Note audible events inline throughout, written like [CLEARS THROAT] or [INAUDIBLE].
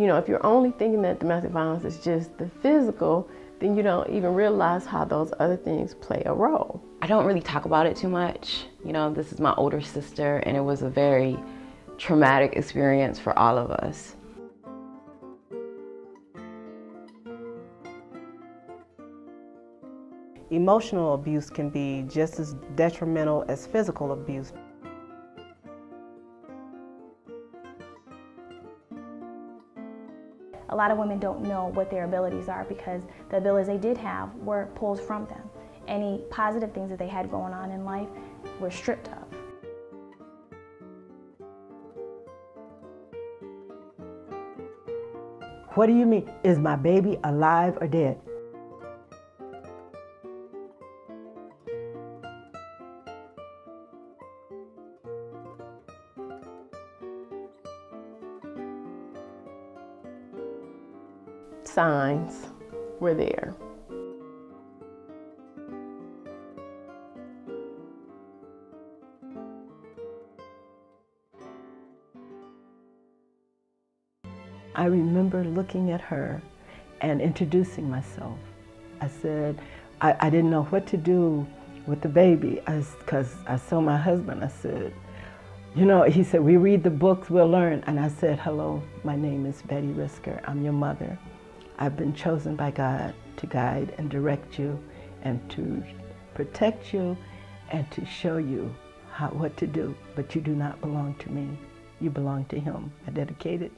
you know, if you're only thinking that domestic violence is just the physical, then you don't even realize how those other things play a role. I don't really talk about it too much. You know, this is my older sister, and it was a very traumatic experience for all of us. Emotional abuse can be just as detrimental as physical abuse. A lot of women don't know what their abilities are because the abilities they did have were pulled from them. Any positive things that they had going on in life were stripped of. What do you mean? Is my baby alive or dead? Signs were there. I remember looking at her and introducing myself. I said, I, I didn't know what to do with the baby because I, I saw my husband. I said, you know, he said, we read the books, we'll learn. And I said, hello, my name is Betty Risker. I'm your mother. I've been chosen by God to guide and direct you and to protect you and to show you how, what to do. But you do not belong to me. You belong to him. I dedicated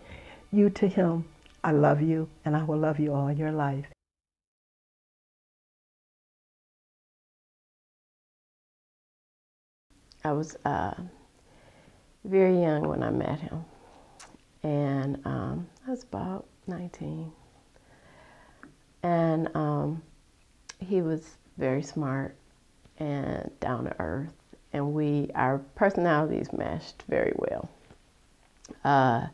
you to him. I love you and I will love you all your life. I was uh, very young when I met him, and um, I was about 19. And um, he was very smart and down to earth, and we our personalities meshed very well. Uh,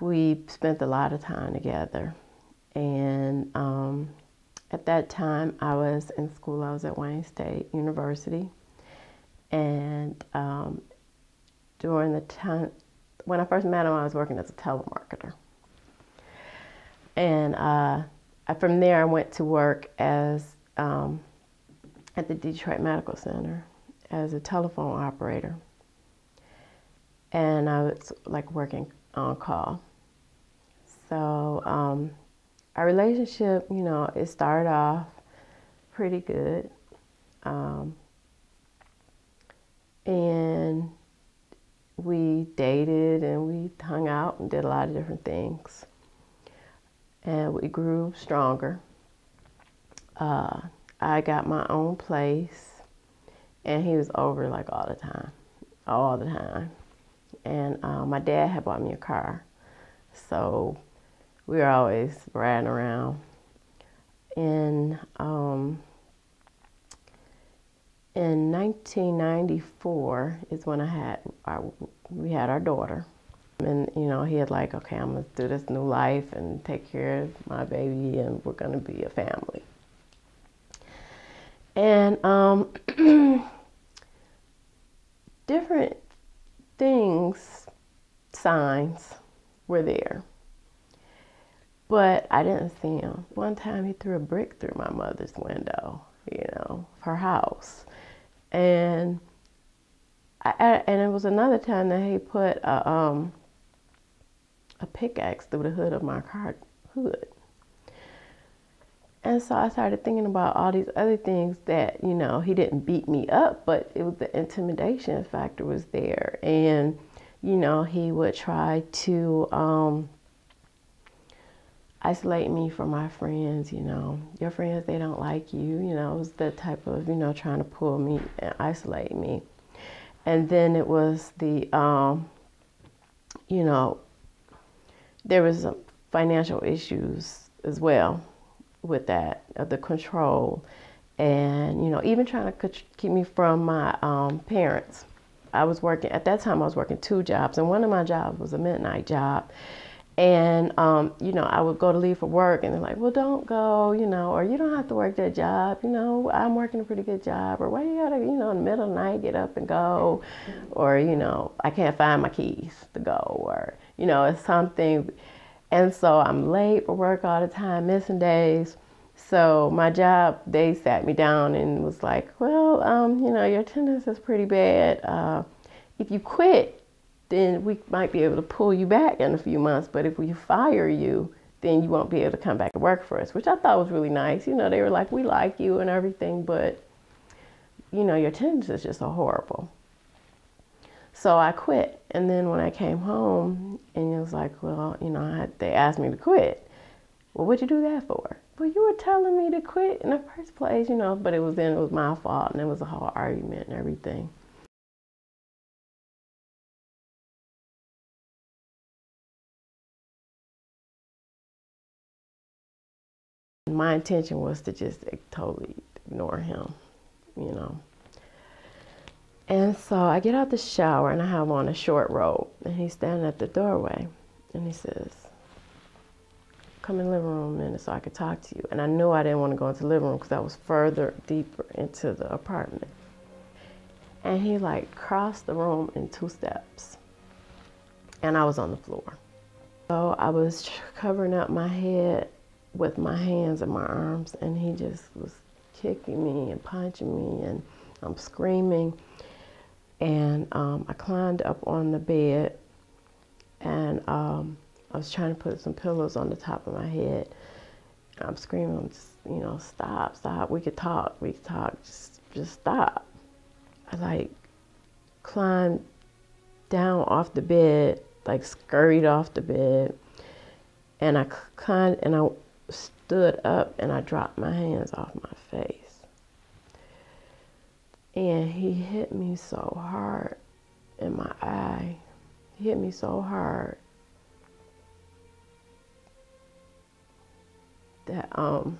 we spent a lot of time together, and um, at that time I was in school. I was at Wayne State University and um, during the time, when I first met him, I was working as a telemarketer. And uh, from there, I went to work as um, at the Detroit Medical Center as a telephone operator. And I was like working on call. So um, our relationship, you know, it started off pretty good. Um, and we dated and we hung out and did a lot of different things. And we grew stronger. Uh, I got my own place, and he was over like all the time, all the time. And uh, my dad had bought me a car, so we were always riding around. And um, in 1994 is when I had our, we had our daughter, and you know he had like, okay, I'm gonna do this new life and take care of my baby, and we're gonna be a family. And um, [CLEARS THROAT] different things, signs were there. But I didn't see him. One time he threw a brick through my mother's window, you know, her house. And I, and it was another time that he put a, um, a pickaxe through the hood of my car hood. And so I started thinking about all these other things that, you know, he didn't beat me up, but it was the intimidation factor was there. And, you know, he would try to um, isolate me from my friends, you know. Your friends, they don't like you, you know. It was the type of, you know, trying to pull me and isolate me. And then it was the, um, you know, there was financial issues as well with that, of the control. And, you know, even trying to keep me from my um, parents. I was working, at that time I was working two jobs, and one of my jobs was a midnight job. And, um, you know, I would go to leave for work and they're like, well, don't go, you know, or you don't have to work that job. You know, I'm working a pretty good job. Or why you gotta, you know, in the middle of the night get up and go? Or, you know, I can't find my keys to go. Or, you know, it's something. And so I'm late for work all the time, missing days. So my job, they sat me down and was like, well, um, you know, your attendance is pretty bad. Uh, if you quit, then we might be able to pull you back in a few months. But if we fire you, then you won't be able to come back and work for us, which I thought was really nice. You know, they were like, we like you and everything, but, you know, your attendance is just so horrible. So I quit. And then when I came home, and it was like, well, you know, had, they asked me to quit. Well, what'd you do that for? Well, you were telling me to quit in the first place, you know, but it was then it was my fault and it was a whole argument and everything. My intention was to just totally ignore him, you know. And so I get out the shower and I have on a short robe. And he's standing at the doorway and he says, Come in the living room a minute so I could talk to you. And I knew I didn't want to go into the living room because I was further deeper into the apartment. And he like crossed the room in two steps. And I was on the floor. So I was covering up my head with my hands and my arms, and he just was kicking me and punching me, and I'm screaming. And um, I climbed up on the bed, and um, I was trying to put some pillows on the top of my head. I'm screaming, I'm just, you know, stop, stop. We could talk, we could talk, just, just stop. I like climbed down off the bed, like scurried off the bed, and I climbed and I stood up and I dropped my hands off my face. And he hit me so hard in my eye. He hit me so hard that um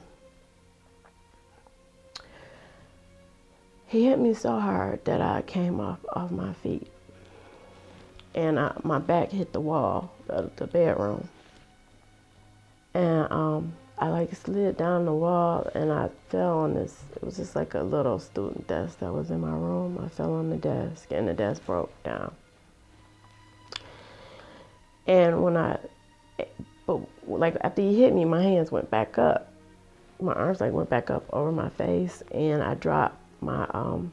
he hit me so hard that I came off off my feet and I, my back hit the wall of the bedroom and um I like slid down the wall and I fell on this. It was just like a little student desk that was in my room. I fell on the desk and the desk broke down. And when I, but like after he hit me, my hands went back up. My arms like went back up over my face and I dropped my, um,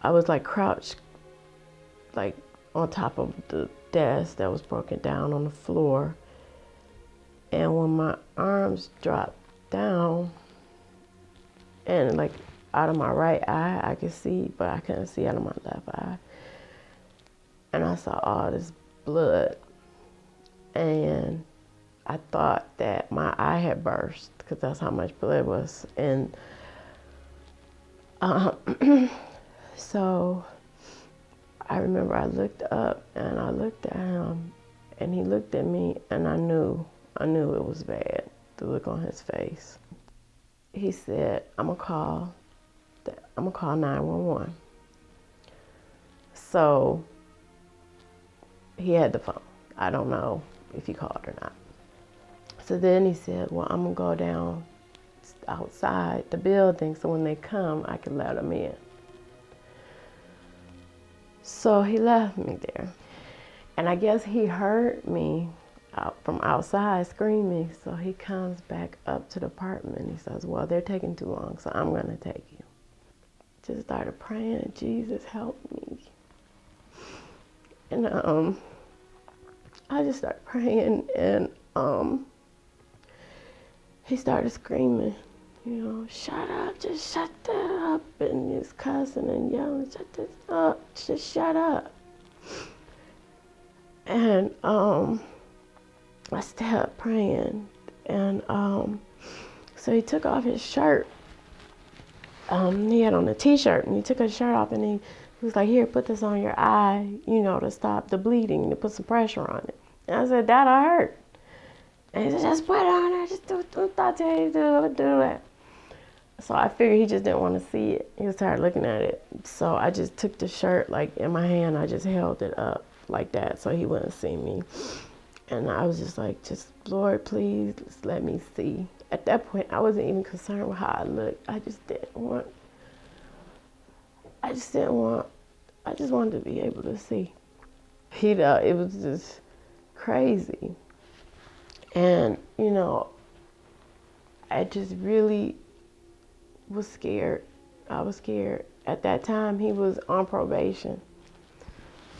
I was like crouched like on top of the desk that was broken down on the floor and when my arms dropped down and like out of my right eye, I could see, but I couldn't see out of my left eye. And I saw all this blood. And I thought that my eye had burst because that's how much blood was. And um, [CLEARS THROAT] so I remember I looked up and I looked at him and he looked at me and I knew I knew it was bad, the look on his face. He said, I'm gonna call, I'm gonna call 911. So he had the phone. I don't know if he called or not. So then he said, well, I'm gonna go down outside the building so when they come, I can let them in. So he left me there. And I guess he heard me out from outside screaming. So he comes back up to the apartment. He says, Well, they're taking too long, so I'm going to take you. Just started praying, Jesus, help me. And um, I just started praying, and um, he started screaming, you know, shut up, just shut that up. And he's cussing and yelling, shut this up, just shut up. And um, I started praying, and um, so he took off his shirt. Um, he had on a t-shirt, and he took his shirt off, and he, he was like, "Here, put this on your eye, you know, to stop the bleeding, to put some pressure on it." And I said, "That I hurt." And he said, "Just put it on there, just do, do do, do, do that." So I figured he just didn't want to see it. He was tired looking at it. So I just took the shirt like in my hand. I just held it up like that so he wouldn't see me. And I was just like, just Lord, please just let me see. At that point, I wasn't even concerned with how I looked. I just didn't want, I just didn't want, I just wanted to be able to see. You know, it was just crazy. And, you know, I just really was scared. I was scared. At that time, he was on probation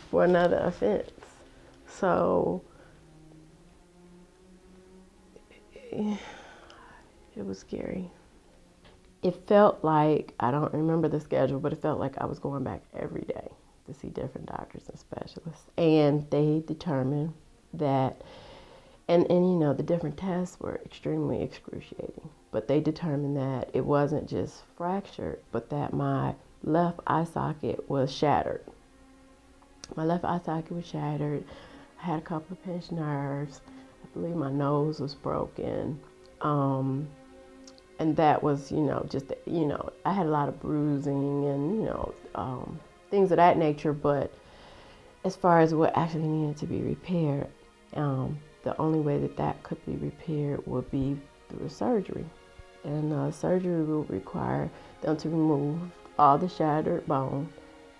for another offense. So [SIGHS] it was scary. It felt like, I don't remember the schedule, but it felt like I was going back every day to see different doctors and specialists. And they determined that, and, and you know, the different tests were extremely excruciating, but they determined that it wasn't just fractured, but that my left eye socket was shattered. My left eye socket was shattered. I had a couple of pinched nerves. Believe my nose was broken. Um, and that was, you know, just, you know, I had a lot of bruising and, you know, um, things of that nature. But as far as what actually needed to be repaired, um, the only way that that could be repaired would be through surgery. And uh, surgery will require them to remove all the shattered bone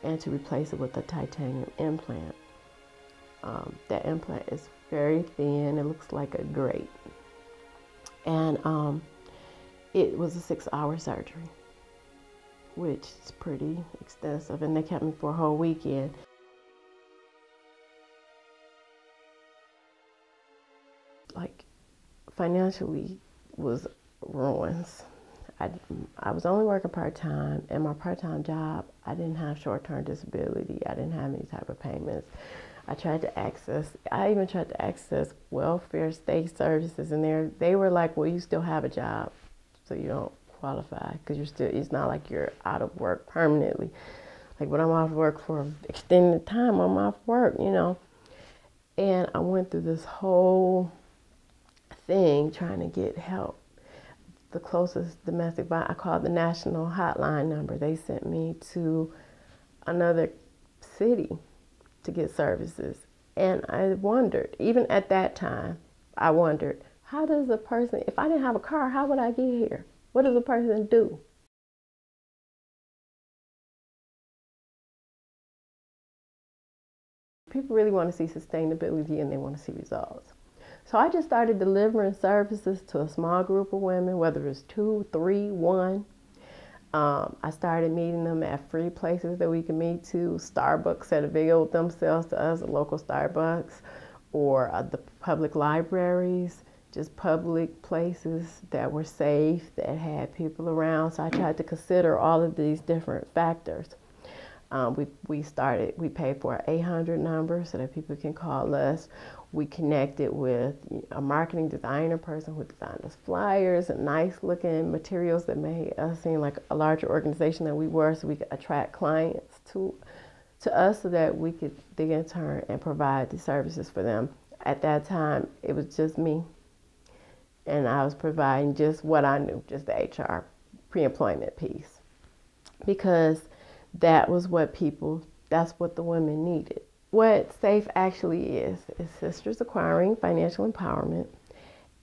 and to replace it with a titanium implant. Um, that implant is very thin, it looks like a grape. And um, it was a six hour surgery, which is pretty extensive. And they kept me for a whole weekend. Like, financially was ruins. I, I was only working part time, and my part time job, I didn't have short term disability. I didn't have any type of payments. I tried to access, I even tried to access welfare state services, and they they were like, well, you still have a job, so you don't qualify because you're still, it's not like you're out of work permanently. Like when I'm off work for extended time, I'm off work, you know. And I went through this whole thing trying to get help the closest domestic violence, I called the national hotline number. They sent me to another city to get services. And I wondered, even at that time, I wondered, how does a person, if I didn't have a car, how would I get here? What does a person do? People really want to see sustainability and they want to see results. So I just started delivering services to a small group of women, whether it's two, three, one. Um, I started meeting them at free places that we could meet to. Starbucks had availed themselves to us, a local Starbucks, or uh, the public libraries, just public places that were safe, that had people around. So I tried to consider all of these different factors. Um, we, we started, we paid for an 800 number so that people can call us we connected with a marketing designer person who designed us flyers and nice looking materials that made us seem like a larger organization than we were so we could attract clients to to us so that we could dig in turn and provide the services for them. At that time it was just me. And I was providing just what I knew, just the HR pre employment piece. Because that was what people that's what the women needed what SAFE actually is is Sisters Acquiring Financial Empowerment.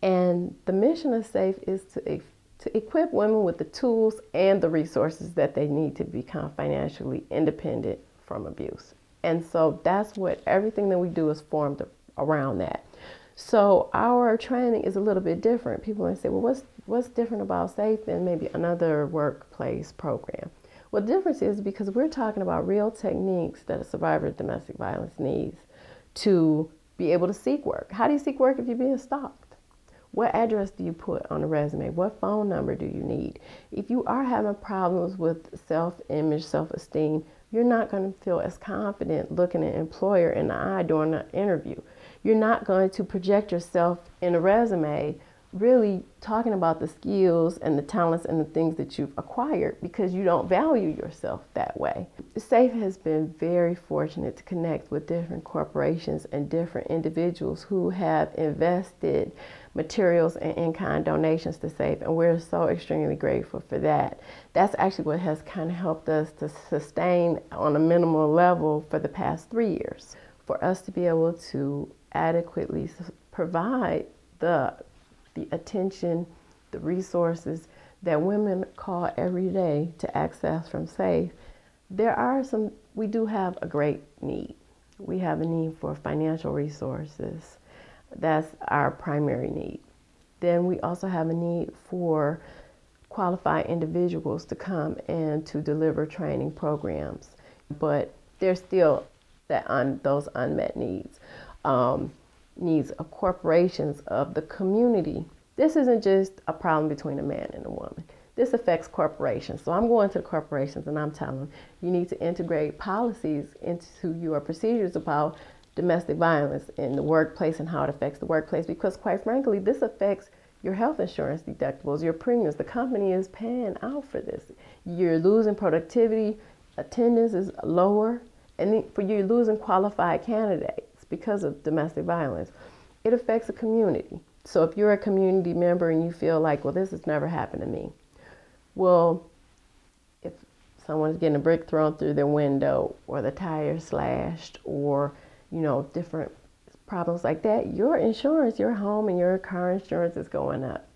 And the mission of SAFE is to, to equip women with the tools and the resources that they need to become financially independent from abuse. And so that's what everything that we do is formed around that. So our training is a little bit different. People might say, well, what's, what's different about SAFE than maybe another workplace program? Well, the difference is because we're talking about real techniques that a survivor of domestic violence needs to be able to seek work. How do you seek work if you're being stalked? What address do you put on a resume? What phone number do you need? If you are having problems with self image, self esteem, you're not going to feel as confident looking an employer in the eye during an interview. You're not going to project yourself in a resume really talking about the skills and the talents and the things that you've acquired because you don't value yourself that way. SAFE has been very fortunate to connect with different corporations and different individuals who have invested materials and in-kind donations to SAFE and we're so extremely grateful for that. That's actually what has kind of helped us to sustain on a minimal level for the past three years. For us to be able to adequately provide the the attention, the resources that women call every day to access from SAFE, there are some, we do have a great need. We have a need for financial resources. That's our primary need. Then we also have a need for qualified individuals to come and to deliver training programs. But there's still that un, those unmet needs. Um, needs of corporations, of the community. This isn't just a problem between a man and a woman. This affects corporations. So I'm going to the corporations and I'm telling them you need to integrate policies into your procedures about domestic violence in the workplace and how it affects the workplace because quite frankly this affects your health insurance deductibles, your premiums. The company is paying out for this. You're losing productivity, attendance is lower, and for you're losing qualified candidates because of domestic violence. It affects the community. So if you're a community member and you feel like, well, this has never happened to me, well, if someone's getting a brick thrown through their window or the tire slashed or, you know, different problems like that, your insurance, your home and your car insurance is going up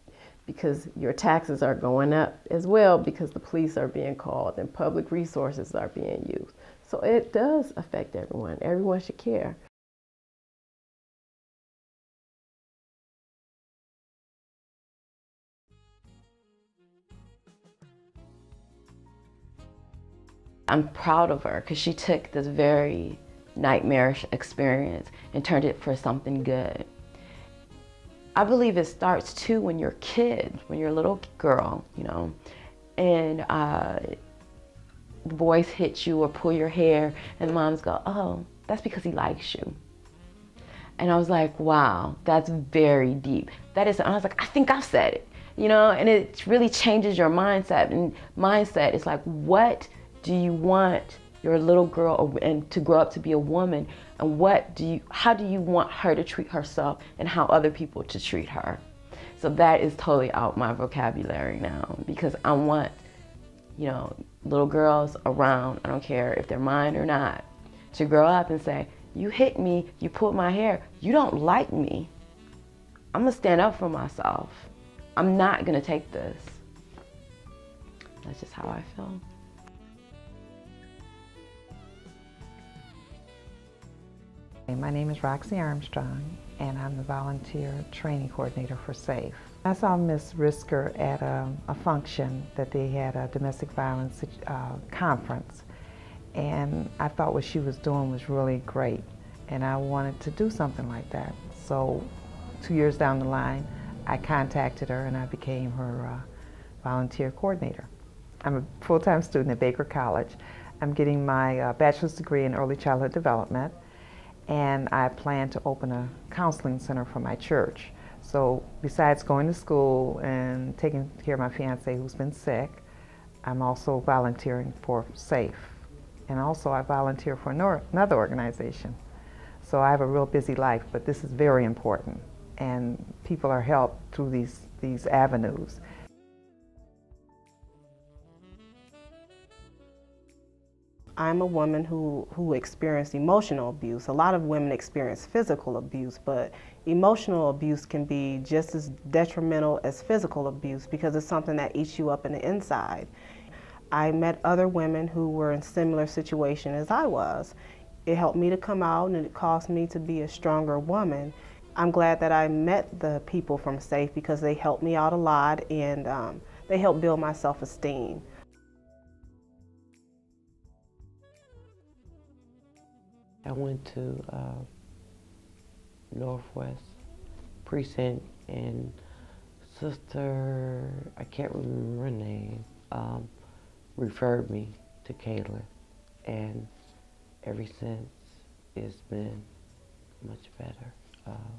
because your taxes are going up as well because the police are being called and public resources are being used. So it does affect everyone. Everyone should care. I'm proud of her because she took this very nightmarish experience and turned it for something good. I believe it starts too when you're a kid, when you're a little girl, you know, and uh, the boys hit you or pull your hair, and moms go, oh, that's because he likes you. And I was like, wow, that's very deep. That is, I was like, I think I've said it, you know, and it really changes your mindset. And mindset is like, what do you want your little girl and to grow up to be a woman? And what do you how do you want her to treat herself and how other people to treat her? So that is totally out my vocabulary now because i want you know little girls around. I don't care if they're mine or not to grow up and say you hit me you pulled my hair you don't like me. I'm gonna stand up for myself. I'm not gonna take this. That's just how i feel My name is Roxy Armstrong, and I'm the volunteer training coordinator for SAFE. I saw Miss Risker at a, a, function that they had a domestic violence uh, conference, and I thought what she was doing was really great, and I wanted to do something like that. So, two years down the line, I contacted her and I became her uh, volunteer coordinator. I'm a full-time student at Baker College. I'm getting my uh, bachelor's degree in early childhood development and I plan to open a counseling center for my church. So besides going to school and taking care of my fiance who's been sick, I'm also volunteering for SAFE. And also I volunteer for another organization. So I have a real busy life, but this is very important. And people are helped through these, these avenues. I'm a woman who, who experienced emotional abuse. A lot of women experience physical abuse, but emotional abuse can be just as detrimental as physical abuse because it's something that eats you up in the inside. I met other women who were in similar situation as I was. It helped me to come out and it caused me to be a stronger woman. I'm glad that I met the people from SAFE because they helped me out a lot and um, they helped build my self-esteem. I went to uh, Northwest Precinct and Sister, I can't remember her name, um, referred me to Kaylin. And ever since, it's been much better. Uh,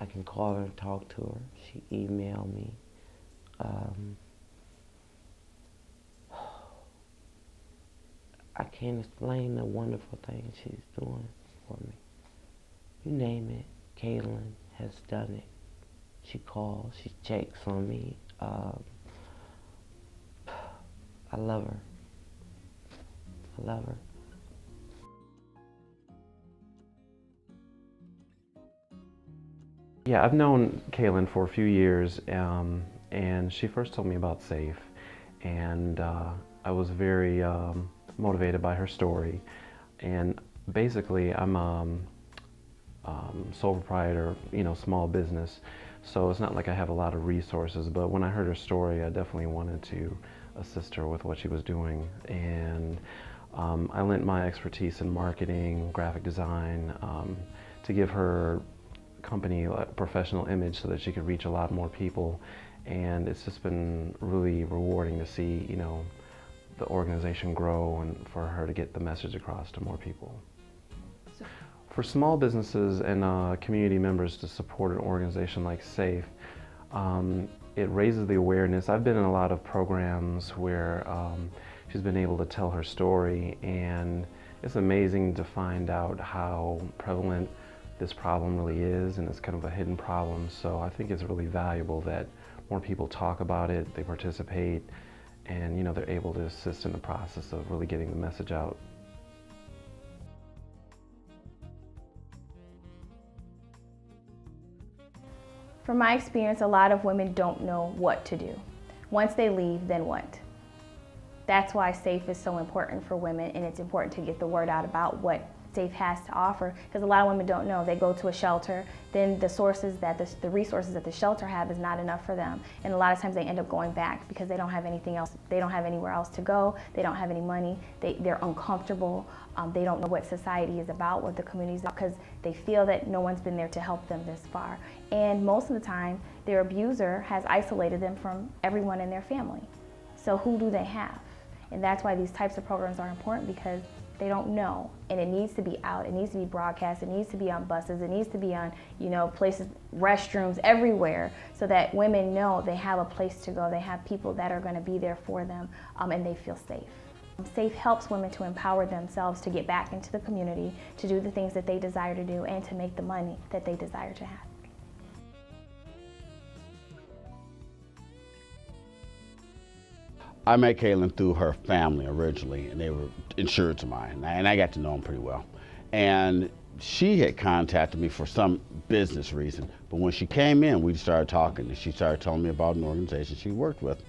I can call her and talk to her. She emailed me. Um, I can't explain the wonderful things she's doing for me. You name it, Kaylin has done it. She calls, she checks on me. Um, I love her. I love her. Yeah, I've known Kaylin for a few years, um, and she first told me about SAFE, and uh, I was very um, motivated by her story. And basically, I'm um, um, sole proprietor, you know, small business. So it's not like I have a lot of resources, but when I heard her story, I definitely wanted to assist her with what she was doing. And um, I lent my expertise in marketing, graphic design, um, to give her company a professional image so that she could reach a lot more people. And it's just been really rewarding to see, you know, the organization grow and for her to get the message across to more people. For small businesses and uh, community members to support an organization like SAFE, um, it raises the awareness. I've been in a lot of programs where um, she's been able to tell her story and it's amazing to find out how prevalent this problem really is and it's kind of a hidden problem. So I think it's really valuable that more people talk about it, they participate, and you know they're able to assist in the process of really getting the message out. From my experience, a lot of women don't know what to do. Once they leave, then what? That's why SAFE is so important for women and it's important to get the word out about what SAFE has to offer because a lot of women don't know. They go to a shelter, then the sources that the, the, resources that the shelter have is not enough for them. And a lot of times they end up going back because they don't have anything else. They don't have anywhere else to go. They don't have any money. They, they're uncomfortable. Um, they don't know what society is about, what the community is about because they feel that no one's been there to help them this far. And most of the time, their abuser has isolated them from everyone in their family. So who do they have? And that's why these types of programs are important because they don't know. And it needs to be out. It needs to be broadcast. It needs to be on buses. It needs to be on you know places restrooms everywhere so that women know they have a place to go. They have people that are going to be there for them um, and they feel safe. Safe helps women to empower themselves to get back into the community to do the things that they desire to do and to make the money that they desire to have I met Kaylin through her family originally, and they were insured to mine, and I got to know them pretty well. And she had contacted me for some business reason, but when she came in, we started talking, and she started telling me about an organization she worked with.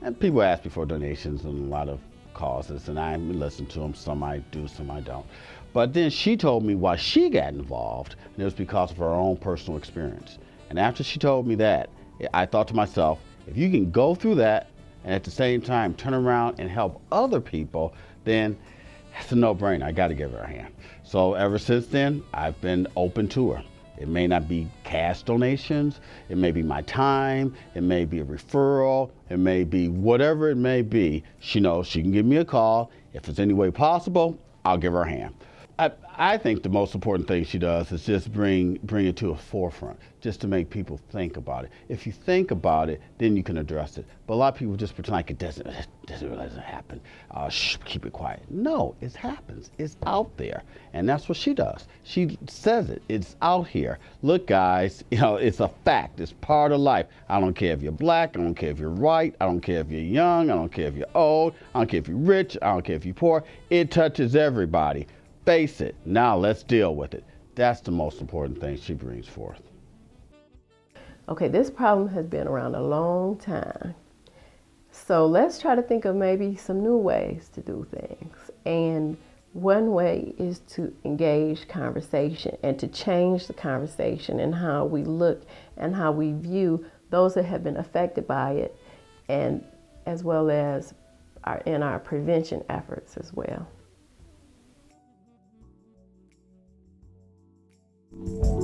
And people asked me for donations and a lot of causes, and I listen to them. Some I do, some I don't. But then she told me why she got involved, and it was because of her own personal experience. And after she told me that, I thought to myself, if you can go through that and at the same time turn around and help other people, then it's a no-brainer. I got to give her a hand. So ever since then, I've been open to her. It may not be cash donations, it may be my time, it may be a referral, it may be whatever it may be. She knows she can give me a call. If it's any way possible, I'll give her a hand. I, I think the most important thing she does is just bring bring it to a forefront, just to make people think about it. If you think about it, then you can address it. But a lot of people just pretend like it doesn't it doesn't doesn't happen. Uh, shh, keep it quiet. No, it happens. It's out there, and that's what she does. She says it. It's out here. Look, guys, [LAUGHS] you know it's a fact. It's part of life. I don't care if you're black. I don't care if you're white. I don't care if you're young. I don't care if you're old. I don't care if you're rich. I don't care if you're poor. It touches everybody face it. Now let's deal with it. That's the most important thing she brings forth. Okay, this problem has been around a long time. So let's try to think of maybe some new ways to do things. And one way is to engage conversation and to change the conversation and how we look and how we view those that have been affected by it and as well as our, in our prevention efforts as well. You.